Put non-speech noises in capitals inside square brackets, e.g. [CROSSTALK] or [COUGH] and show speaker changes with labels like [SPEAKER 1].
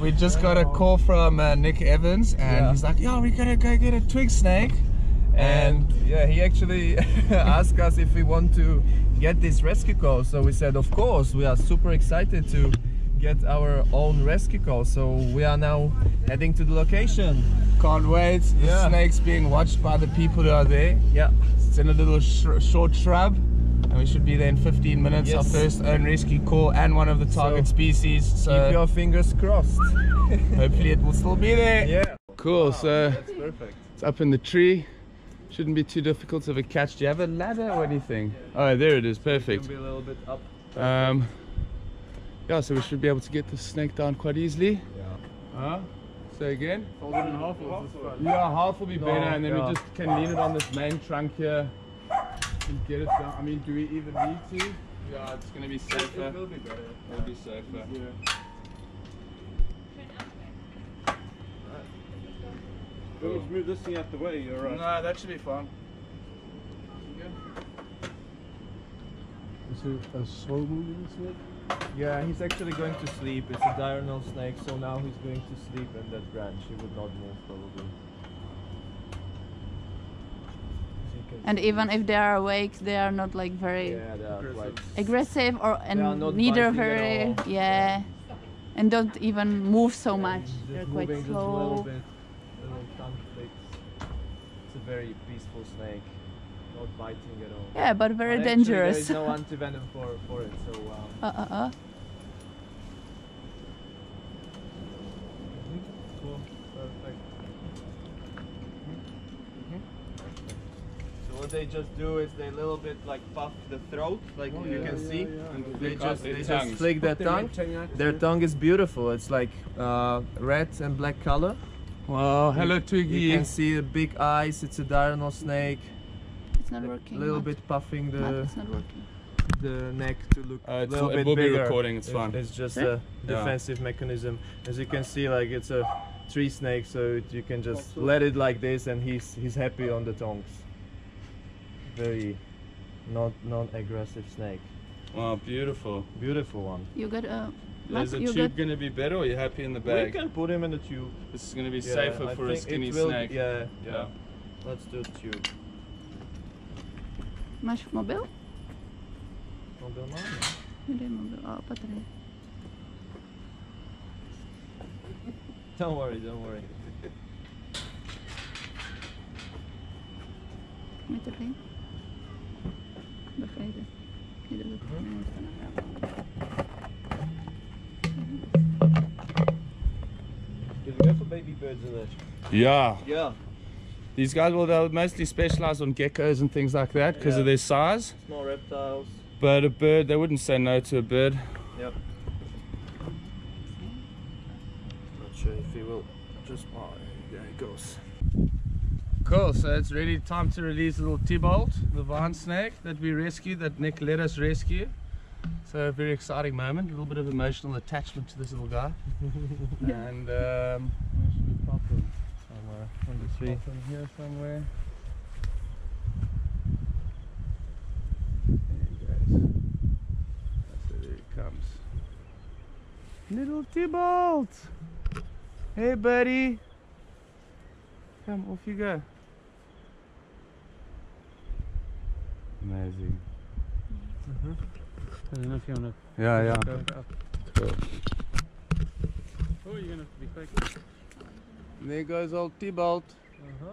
[SPEAKER 1] we just got a call from uh, Nick Evans, and
[SPEAKER 2] Yeah.
[SPEAKER 1] he's like, "Yo, we gotta go get a twig snake."
[SPEAKER 2] and yeah he actually [LAUGHS] asked us if we want to get this rescue call so we said of course we are super excited to get our own rescue call so we are now heading to the location
[SPEAKER 1] Can't wait. The
[SPEAKER 2] Yeah.
[SPEAKER 1] snake's being watched by the people who are there.
[SPEAKER 2] yeah
[SPEAKER 1] It's in a little sh- short shrub, and we should be there in 15 minutes. Our first own rescue call and one of the target
[SPEAKER 2] So,
[SPEAKER 1] species. So
[SPEAKER 2] keep your fingers crossed [LAUGHS]
[SPEAKER 1] hopefully it will still be there.
[SPEAKER 2] yeah
[SPEAKER 1] Cool. So
[SPEAKER 2] that's perfect
[SPEAKER 1] it's up in the tree. Shouldn't be too difficult to have a catch. Do you have a ladder or anything? Oh, there it is. Perfect.
[SPEAKER 2] Can be a little bit up
[SPEAKER 1] Um, yeah, so we should be able to get the snake down quite easily.
[SPEAKER 2] yeah
[SPEAKER 1] Huh? Say again?
[SPEAKER 3] Fold it in half or is this?
[SPEAKER 1] Yeah, half will be
[SPEAKER 2] No,
[SPEAKER 1] better, and then
[SPEAKER 2] yeah.
[SPEAKER 1] we just can lean it on this main trunk here and get it down. I mean, do we even need to? Yeah, it's gonna be safer.
[SPEAKER 2] it will be better
[SPEAKER 1] It'll be safer.
[SPEAKER 3] Yeah. you want me to move this thing out the way? You're right.
[SPEAKER 1] No, that should be fine.
[SPEAKER 3] Is it a slow moving snake?
[SPEAKER 2] Yeah, he's actually going to sleep. It's a diurnal snake, so now he's going to sleep in that branch. He would not move probably. As you can
[SPEAKER 4] And even if they are awake, they are not like very
[SPEAKER 2] yeah, they are quite.
[SPEAKER 4] aggressive or
[SPEAKER 2] They are
[SPEAKER 4] and neither very
[SPEAKER 2] all.
[SPEAKER 4] yeah, and don't even move so much.
[SPEAKER 2] Just
[SPEAKER 4] They're quite
[SPEAKER 2] moving just a
[SPEAKER 4] slow.
[SPEAKER 2] bit, little tongue flicks. It's a very peaceful snake, not biting at all.
[SPEAKER 4] Yeah, but very
[SPEAKER 2] But
[SPEAKER 4] dangerous.
[SPEAKER 2] There is no [LAUGHS] antivenom for for it, so. Um,
[SPEAKER 4] uh uh uh.
[SPEAKER 2] Cool. Perfect. So what they just do is they little bit like puff the throat, like
[SPEAKER 3] Oh,
[SPEAKER 2] you
[SPEAKER 3] yeah,
[SPEAKER 2] can
[SPEAKER 3] yeah,
[SPEAKER 2] see.
[SPEAKER 3] yeah.
[SPEAKER 1] And
[SPEAKER 2] They
[SPEAKER 1] flick
[SPEAKER 2] just
[SPEAKER 1] their
[SPEAKER 2] they just flick their tongue. Their tongue is beautiful. It's like uh, red and black color.
[SPEAKER 1] Wow, hello Twiggy.
[SPEAKER 2] You
[SPEAKER 1] Twiggy.
[SPEAKER 2] can see the big eyes. It's a diurnal snake.
[SPEAKER 4] It's not working.
[SPEAKER 2] A little
[SPEAKER 4] Matt.
[SPEAKER 2] bit puffing
[SPEAKER 4] Matt,
[SPEAKER 2] the
[SPEAKER 4] it's not working.
[SPEAKER 2] the neck to look
[SPEAKER 1] Uh,
[SPEAKER 2] a
[SPEAKER 1] it's-
[SPEAKER 2] little
[SPEAKER 1] it
[SPEAKER 2] bit
[SPEAKER 1] will be recording, it's fine.
[SPEAKER 2] It's just
[SPEAKER 4] Yeah?
[SPEAKER 2] a defensive mechanism. As you can see, like it's a tree snake, so it, you can just let it like this, and he's he's happy on the tongues. Very not non-aggressive snake.
[SPEAKER 1] Wow, beautiful.
[SPEAKER 2] Beautiful one.
[SPEAKER 4] You got uh, a.
[SPEAKER 1] Is the tube
[SPEAKER 4] got.
[SPEAKER 1] gonna be better, or are you happy in the
[SPEAKER 2] We
[SPEAKER 1] bag?
[SPEAKER 2] can put him in the tube.
[SPEAKER 1] This is gonna be
[SPEAKER 2] Yeah,
[SPEAKER 1] safer
[SPEAKER 2] I
[SPEAKER 1] for a
[SPEAKER 2] think
[SPEAKER 1] skinny
[SPEAKER 2] will,
[SPEAKER 1] snake.
[SPEAKER 2] Yeah, yeah,
[SPEAKER 1] Yeah.
[SPEAKER 2] Let's do tube.
[SPEAKER 4] Máš mobil?
[SPEAKER 2] Mobil máme.
[SPEAKER 4] Kde je mobil? A opatrně.
[SPEAKER 2] Don't worry, don't worry.
[SPEAKER 4] Je to Jde do toho.
[SPEAKER 2] Did we go for baby birds in there?
[SPEAKER 1] Yeah.
[SPEAKER 2] Yeah.
[SPEAKER 1] These guys, well, they'll mostly specialize on geckos and things like that because
[SPEAKER 2] Yeah.
[SPEAKER 1] of their size.
[SPEAKER 2] Small reptiles.
[SPEAKER 1] But a bird, they wouldn't say no to a bird.
[SPEAKER 2] Yep. Not sure if he will just. Oh, there he goes.
[SPEAKER 1] Cool, so it's really time to release little T-Bolt, the vine snake that we rescued, that Nick let us rescue. So a very exciting moment, a little bit of emotional attachment to this little guy. [LAUGHS] and um, where should we pop him?
[SPEAKER 2] Somewhere on the tree.
[SPEAKER 1] Pop him here somewhere. There he goes. So there he comes. Little T-Bolt! Hey buddy! Come, off you go. Amazing.
[SPEAKER 3] I don't know if you want
[SPEAKER 1] to. Yeah,
[SPEAKER 3] yeah. go up.
[SPEAKER 1] Cool.
[SPEAKER 3] Oh, you're going to have to be quick.
[SPEAKER 1] There goes old T-Bolt.
[SPEAKER 3] Uh-huh.